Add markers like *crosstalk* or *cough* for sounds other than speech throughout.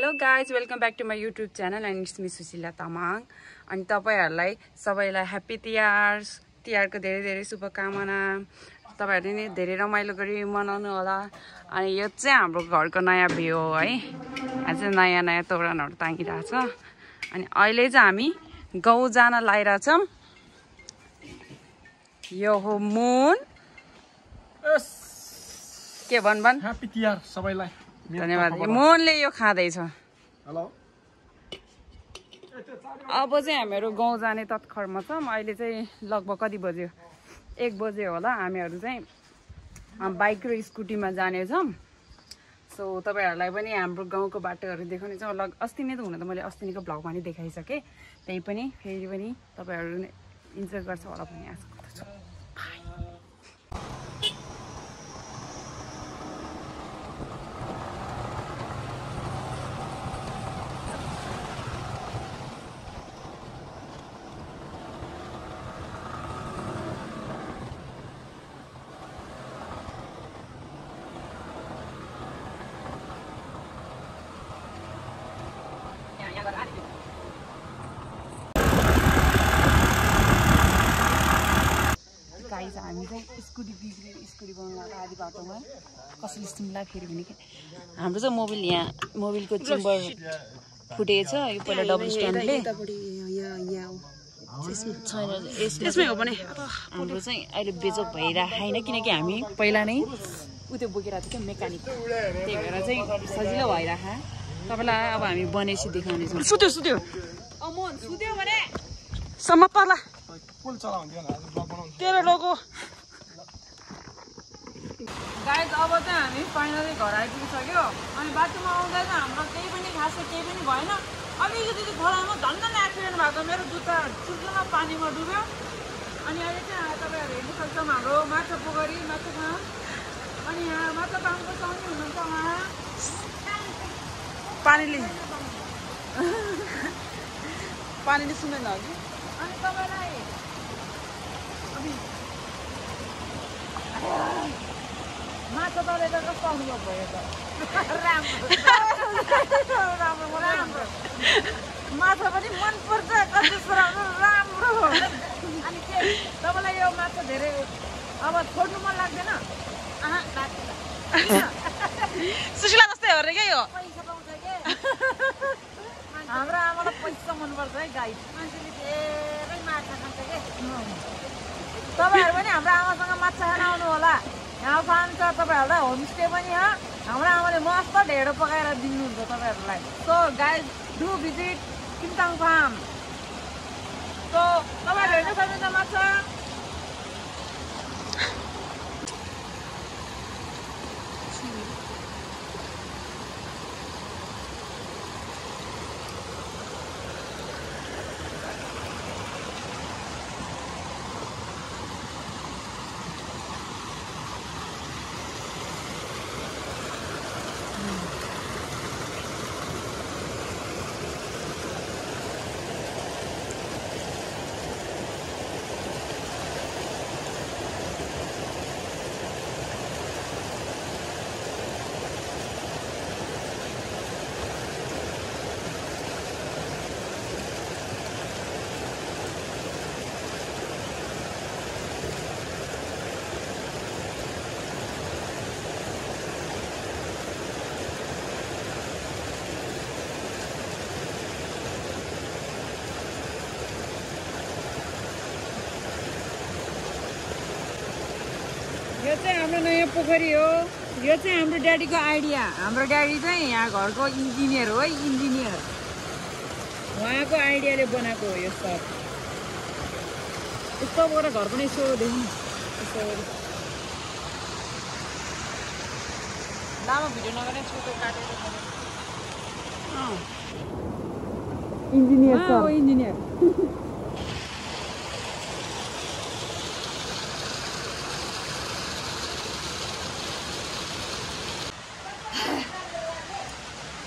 Hello guys welcome back to my YouTube channel and it's me Sushila Tamang अनि तपाईँहरूलाई सबैलाई happy Tihar तिहारको धेरै धेरै शुभकामना। तपाईँहरूले नि धेरै रमाइलो गरी मनाउनु होला। अनि यो चाहिँ हाम्रो घरको नयाँ भ्यू हो है। चाहिँ नयाँ नयाँ तोरणहरू छ। अनि अहिले चाहिँ हामी गाउँ जान लागिरहेछौँ। यो हो मुन। के भन् भन् ह्याप्पी तिहार सबैलाई। धन्यवाद। मुनले यो खाँदैछ। हेलो? अब चाहिँ हामीहरू गाउँ जाने तत्खरमा छौँ। अहिले चाहिँ लगभग कति बज्यो? एक बज्यो होला। हामीहरू चाहिँ बाइक र स्कुटीमा जानेछौँ सो तपाईँहरूलाई पनि हाम्रो गाउँको बाटोहरू देखाउनेछौँ लग अस्ति नै त हुन त मैले अस्तिनिको भ्लगमा नि देखाइसकेँ। त्यही पनि फेरि पनि तपाईँहरू इन्जोय गर्छ होला भन्ने आशा गर्दछु। चाहिँ हामी चाहिँ स्कुटी बिग्रेर स्कुटी बनाउनु आधी बाटोमा। कसरी सुन्ला फेरि भने कि? हाम्रो चाहिँ मोबिल यहाँ मोबिलको चिम्बर फुटेको छ। यो पहिला डबल स्ट्यान्डले हो। भने। हाम्रो चाहिँ अहिले बेचोक भइरहेको छैन किनकि हामी पहिला नै उत्यो बोकेर थियो क्या मेकानिक। त्यही भएर चाहिँ सजिलो भइरहेको तपाईँलाई अब हामी बनेपछि देखाउनेछौँ सुत्यो सुत्यो। सुत्यो भने। सम्म पर्ला। फुल चलाउनु दियो न आज ब्लग बनाउनु तेरो लोगो? गाइज अब चाहिँ हामी फाइनली घर आइपुगिसक्यो। अनि बाटोमा आउँदा चाहिँ हाम्रो केही पनि खासै केही पनि भएन। अलिकति खोलामा झन् झन् एक्सिडेन्ट भएको मेरो जुत्ता चुच्चोमा पानीमा डुब्यो। अनि अहिले चाहिँ तपाईँहरू हेर्नु सक्छौँ हाम्रो माछा पोखरी माछा फार्म। अनि यहाँ माछा फार्मको स्वामी हुनुहुन्छ उहाँ। पानीले *laughs* पानीले सुन्दैन हगि अनि तपाईँलाई माछा तरेर कस्तो अनुभव भयो त राम्रो राम्रो राम्रो माछा पनि मनपर्छ कति राम्रो राम्रो अनि के तपाईँलाई यो माछा धेरै अब छोड्नु मन लाग्दैन सुशीला जस्तै हो रे क्या यो पैसा पाउँछ के हाम्रो आमालाई पैसा मनपर्छ है गाई मान्छेले धेरै माछा खान्छ के तपाईँहरू पनि हाम्रो आमासँग माछा खान आउनु होला यहाँ फार्म छ तपाईँहरूलाई होमस्टे पनि छ हाम्रो आमाले मस्त ढेँडो पकाएर दिनुहुन्छ तपाईँहरूलाई। So guide do visit Kintang farm so तपाईँहरू हेर्नु सक्नुहुन्छ माछा। यो चाहिँ हाम्रो नयाँ पोखरी हो। यो चाहिँ हाम्रो ड्याडीको आइडिया। हाम्रो ड्याडी चाहिँ यहाँ घरको इन्जिनियर हो है इन्जिनियर। उहाँको आइडियाले बनाएको हो यो सब। यस्तो गएर घर पनि यसो देख्नु। यस्तो गरी। लामो भिडियो नगर्ने छोटो काटेर इन्जिनियर इन्जिनियर। *laughs*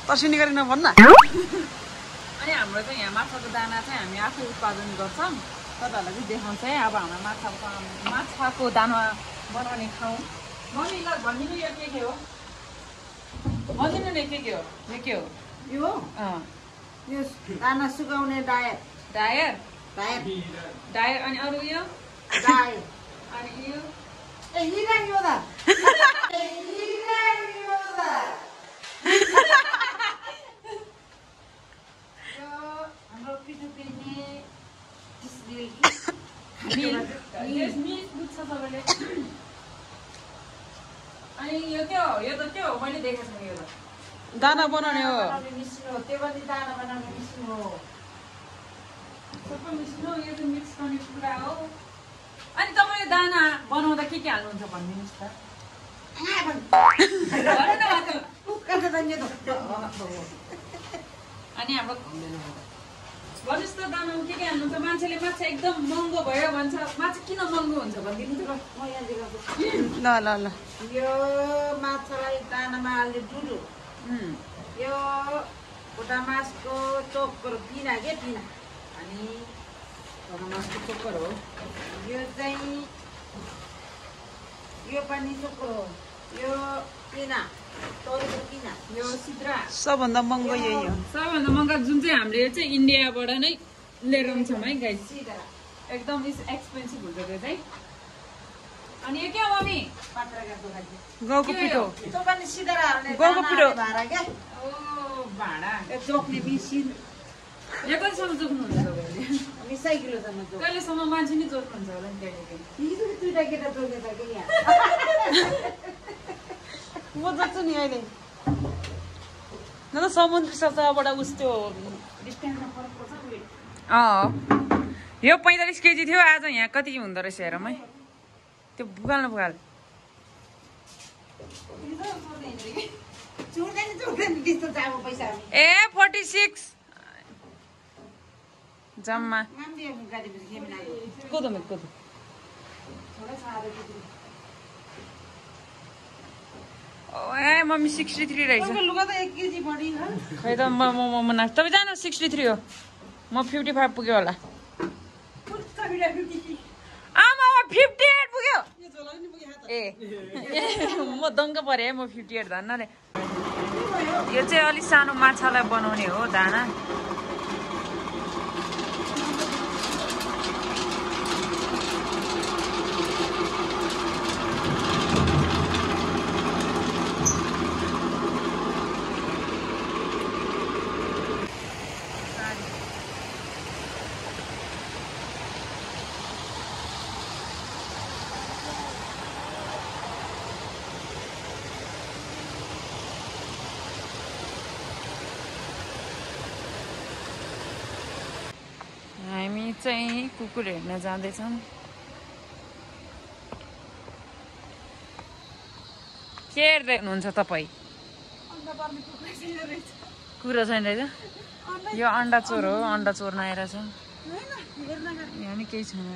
तर्सिने गरी नभन्न अनि हाम्रो चाहिँ यहाँ माछाको दाना चाहिँ हामी आफै उत्पादन गर्छौँ। तपाईँहरूलाई चाहिँ देखाउँछ है अब हाम्रो माछा माछाको दाना बनाउने ठाउँ। मम्मी ल भनिदिनु यो के के हो? भनिदिनु नि के के हो? यो के हो? यो अँ। यो दाना सुकाउने डायर। डायर? डायर। डायर अनि अरू यो? डायर। अनि यो? ए हिरा यो दा ए, हिरा यो दा यो हाम्रो पिठो पिर्ने स्टिल मिल यस मिल बुझ्छ तपाईँले अनि यो के हो यो त के हो मैले देखेको छु यो दाना बनाउने हो हो त्यो पनि दाना बनाउने हो यो मिक्स गर्ने अनि तपाईँले दाना बनाउँदा के के हाल्नुहुन्छ भनिदिनुहोस् त। अनि हाम्रो भन्नुहोस् त दानामा के के हाल्नुहुन्छ मान्छेले माछा एकदम महँगो भयो भन्छ। माछा किन महँगो हुन्छ भनिदिनु त ल ल ल। यो माछालाई दानामा हाल्ने उम्, यो भुटा मासको चोकर पिना के पिना? अनि भुटा मासको चोकर हो। यो चाहिँ यो पनि चोकर हो। यो पिना तरुको पिना। यो सिद्रा। सबभन्दा महँगो यही हो। सबैभन्दा महँगो हामीले चाहिँ इन्डियाबाट नै लिएर आउँछौँ है सिधा। एकदम इज एक्सपेन्सिभ हुन्छ त्यो चाहिँ। अनि यो के हो मम्मी? गाउँको पिठो। गाउँको भाँडा क्या ओ भाँडा। यो चोक्ने मिसिन। यो कतिसम्म तपाईँले किलोसम्म चोक कहिलेसम्म मान्छे नै जोख्नुहुन्छ होला नि दुइटा केटा कि यहाँ? *laughs* म जान्छु नि अहिले। न त समुद्री सतहबाट उस त्यो अँ। यो पैँतालिस केजी थियो आज यहाँ कति हुँदो रहेछ हेरौँ है त्यो भुगाल न भुगाल ए फोर्टी सिक्स। जम्मा। कोदो कोदो। ए मम्मी सिक्सटी थ्री रहेछ। खै त म म नाच्छु तपाईँ जानु सिक्सटी थ्री हो। म फिफ्टी फाइभ पुग्यो होला। आमा फिफ्टी एट पुग्यो। ए। *laughs* म दङ्ग परेँ है म फिफ्टी एट धन्नले यो चाहिँ अलिक सानो माछालाई बनाउने हो दाना हामी चाहिँ कुकुर हेर्न जाँदैछौँ के हेर्दै हुनुहुन्छ तपाईँ? कुरो छैन रहेछ। यो अन्डा चोर हो अन्डा चोर्न आइरहेछ यहाँ नि केही छैन।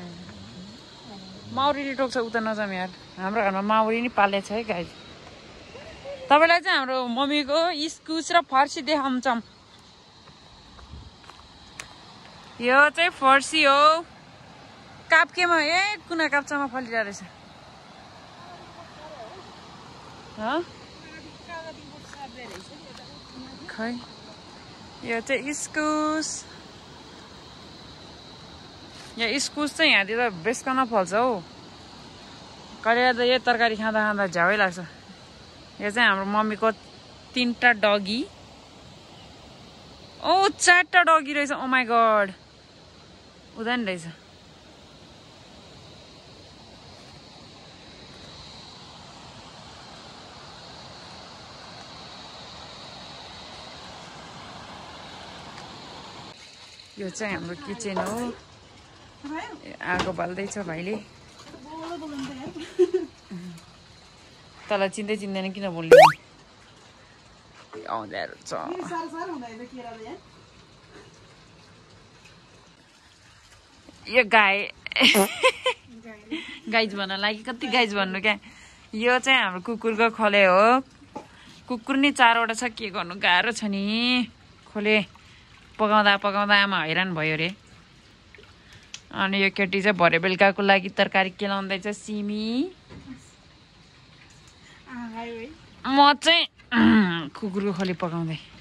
माउरीले टोक्छ उता नजाउँ यार हाम्रो घरमा माउरी नि पालेको छ है गाई तपाईँलाई चाहिँ हाम्रो मम्मीको इस्कुस र फर्सी देखाउँछौँ यो चाहिँ फर्सी हो। काप केमा ए कुना काप्चामा फलिरहेको रहेछ। हँ? खै? यो चाहिँ इस्कुस। यहाँ इस्कुस चाहिँ यहाँतिर बेसकन फल्छ हौ। कहिले त यो तरकारी खाँदा खाँदा झ्याउै लाग्छ। यो चाहिँ हाम्रो मम्मीको तिनवटा डगी। ओ चारवटा डगी रहेछ ओ माई गड हुँदैन रहेछ। यो चाहिँ हाम्रो किचन हो। आगो बाल्दैछ भाइले। तँलाई चिन्दै चिन्दैन किन बोल्ने यो गाई गाइज भन्न लागि कति गाइज भन्नु क्या? यो चाहिँ हाम्रो कुकुरको खोले हो। कुकुर नि चारवटा छ के गर्नु? गाह्रो छ नि। खोले पकाउँदा पकाउँदा आमा हैरान भयो अरे। अनि यो केटी चाहिँ भरे बेलुकाको लागि तरकारी केलाउँदैछ सिमी। म चाहिँ *clears throat* कुकुरको खोले पकाउँदै।